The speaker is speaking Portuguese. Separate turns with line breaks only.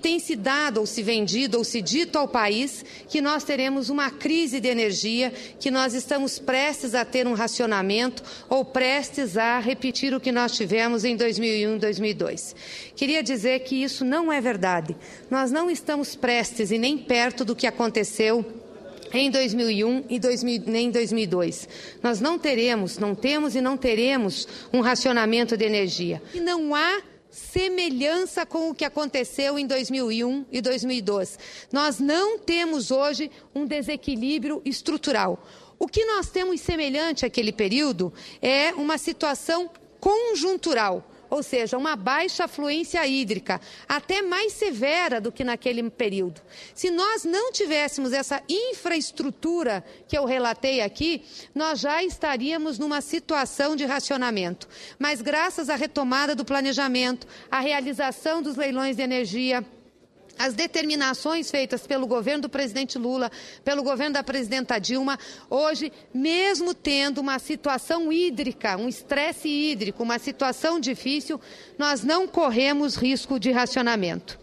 Tem se dado ou se vendido ou se dito ao país que nós teremos uma crise de energia, que nós estamos prestes a ter um racionamento ou prestes a repetir o que nós tivemos em 2001 e 2002. Queria dizer que isso não é verdade. Nós não estamos prestes e nem perto do que aconteceu em 2001 e 2000, nem em 2002. Nós não teremos, não temos e não teremos um racionamento de energia. E não há semelhança com o que aconteceu em 2001 e 2002. Nós não temos hoje um desequilíbrio estrutural. O que nós temos semelhante àquele período é uma situação conjuntural ou seja, uma baixa afluência hídrica, até mais severa do que naquele período. Se nós não tivéssemos essa infraestrutura que eu relatei aqui, nós já estaríamos numa situação de racionamento. Mas graças à retomada do planejamento, à realização dos leilões de energia, as determinações feitas pelo governo do presidente Lula, pelo governo da presidenta Dilma, hoje, mesmo tendo uma situação hídrica, um estresse hídrico, uma situação difícil, nós não corremos risco de racionamento.